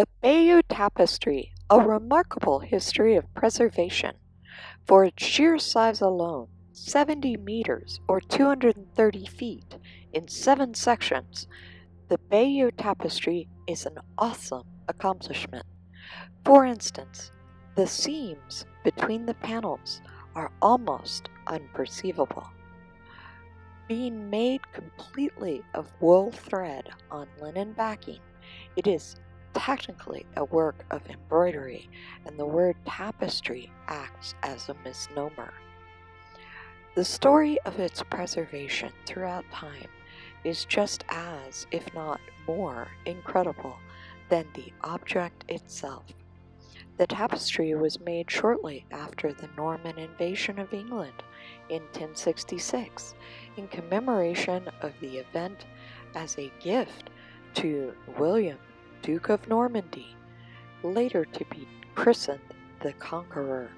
The Bayeux Tapestry, a remarkable history of preservation. For its sheer size alone, 70 meters or 230 feet in seven sections, the Bayeux Tapestry is an awesome accomplishment. For instance, the seams between the panels are almost unperceivable. Being made completely of wool thread on linen backing, it is technically a work of embroidery, and the word tapestry acts as a misnomer. The story of its preservation throughout time is just as, if not more, incredible than the object itself. The tapestry was made shortly after the Norman invasion of England in 1066 in commemoration of the event as a gift to William Duke of Normandy, later to be christened the Conqueror,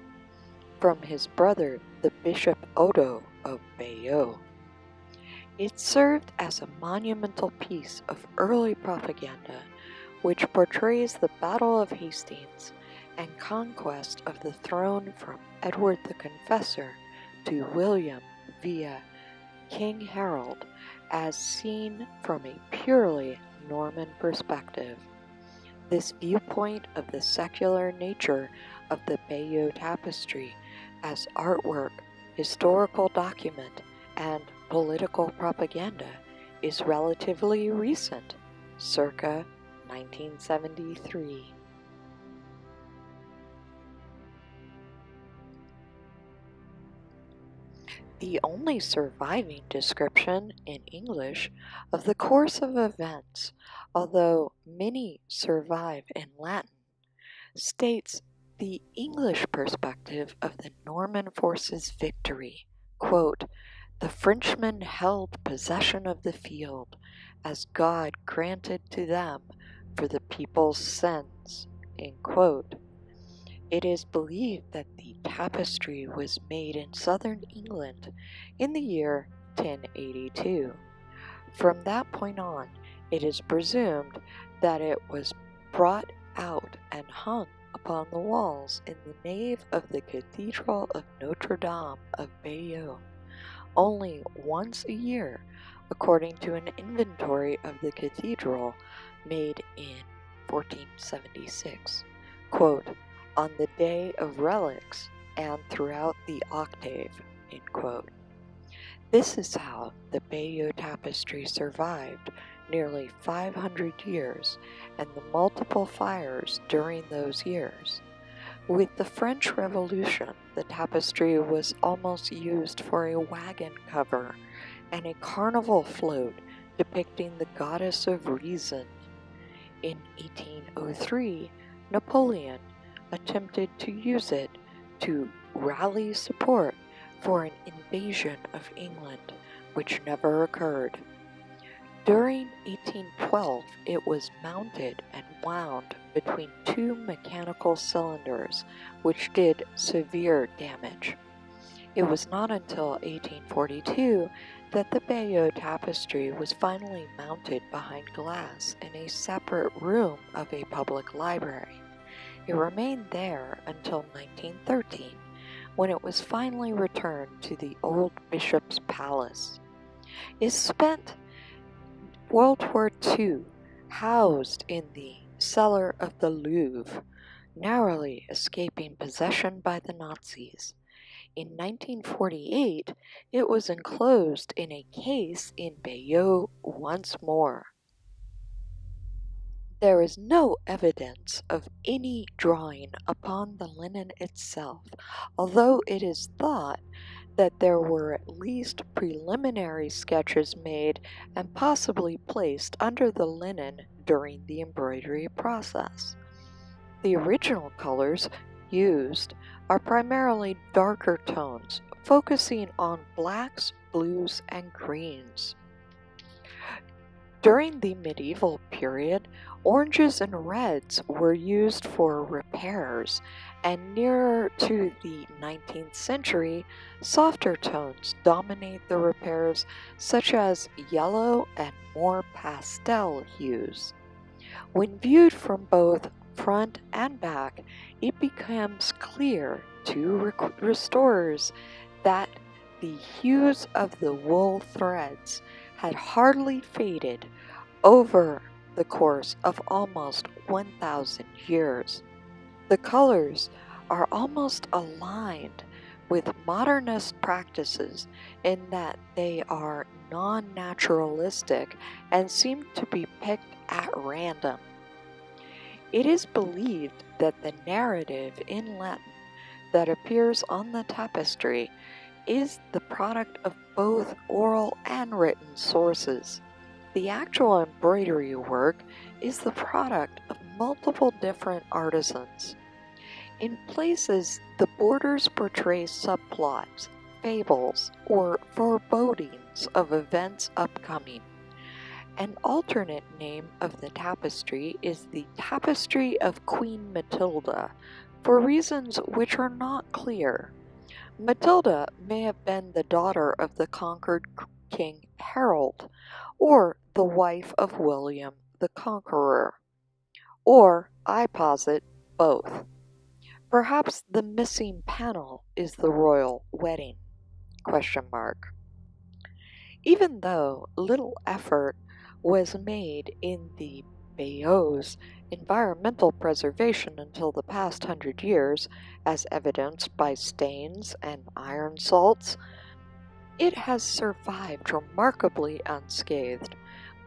from his brother the Bishop Odo of Bayeux. It served as a monumental piece of early propaganda which portrays the Battle of Hastings and conquest of the throne from Edward the Confessor to William via King Harold as seen from a purely Norman perspective. This viewpoint of the secular nature of the Bayeux Tapestry as artwork, historical document, and political propaganda is relatively recent, circa 1973. The only surviving description in English of the course of events, although many survive in Latin, states the English perspective of the Norman forces' victory. Quote, the Frenchmen held possession of the field, as God granted to them for the people's sins. It is believed that the tapestry was made in southern England in the year 1082. From that point on, it is presumed that it was brought out and hung upon the walls in the nave of the Cathedral of Notre Dame of Bayeux only once a year, according to an inventory of the cathedral made in 1476. Quote, on the day of relics and throughout the octave. This is how the Bayeux tapestry survived nearly 500 years and the multiple fires during those years. With the French Revolution, the tapestry was almost used for a wagon cover and a carnival float depicting the goddess of reason. In 1803, Napoleon attempted to use it to rally support for an invasion of England, which never occurred. During 1812, it was mounted and wound between two mechanical cylinders, which did severe damage. It was not until 1842 that the Bayeux tapestry was finally mounted behind glass in a separate room of a public library. It remained there until 1913, when it was finally returned to the old bishop's palace. It spent World War II, housed in the cellar of the Louvre, narrowly escaping possession by the Nazis. In 1948, it was enclosed in a case in Bayeux once more. There is no evidence of any drawing upon the linen itself, although it is thought that there were at least preliminary sketches made and possibly placed under the linen during the embroidery process. The original colors used are primarily darker tones, focusing on blacks, blues, and greens. During the medieval period, oranges and reds were used for repairs and nearer to the 19th century, softer tones dominate the repairs, such as yellow and more pastel hues. When viewed from both front and back, it becomes clear to restorers that the hues of the wool threads had hardly faded over the course of almost 1,000 years. The colors are almost aligned with modernist practices in that they are non naturalistic and seem to be picked at random. It is believed that the narrative in Latin that appears on the tapestry is the product of both oral and written sources. The actual embroidery work is the product of multiple different artisans. In places, the borders portray subplots, fables, or forebodings of events upcoming. An alternate name of the tapestry is the Tapestry of Queen Matilda, for reasons which are not clear. Matilda may have been the daughter of the conquered King Harold, or the wife of William the Conqueror. Or, I posit, both. Perhaps the missing panel is the royal wedding? Question mark. Even though little effort was made in the Bayeux's environmental preservation until the past hundred years, as evidenced by stains and iron salts, it has survived remarkably unscathed.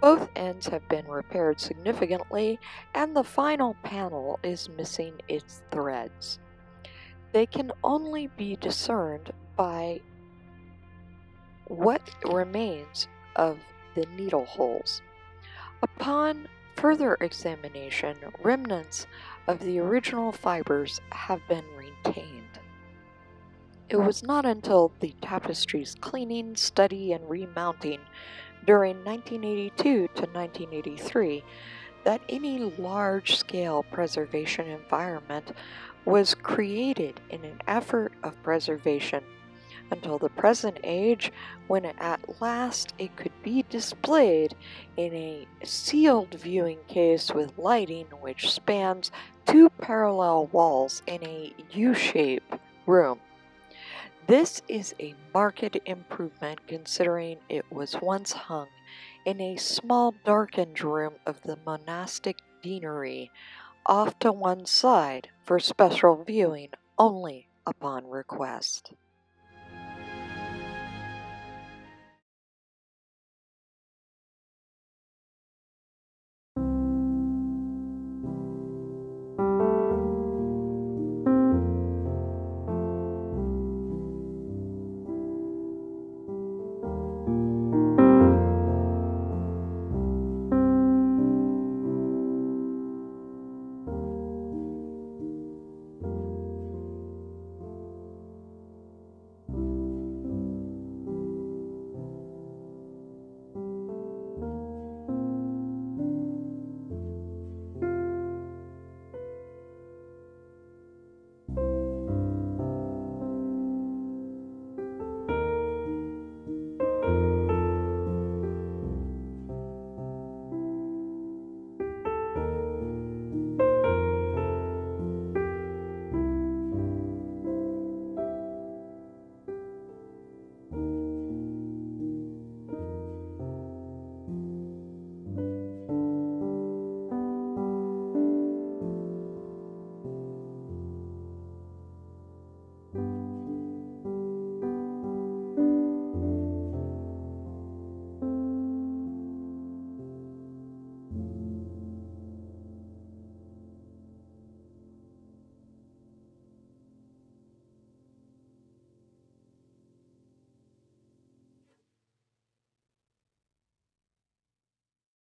Both ends have been repaired significantly, and the final panel is missing its threads. They can only be discerned by what remains of the needle holes. Upon further examination, remnants of the original fibers have been retained. It was not until the tapestry's cleaning, study, and remounting during 1982 to 1983 that any large scale preservation environment was created in an effort of preservation until the present age when at last it could be displayed in a sealed viewing case with lighting which spans two parallel walls in a U shaped room. This is a marked improvement considering it was once hung in a small darkened room of the monastic deanery off to one side for special viewing only upon request.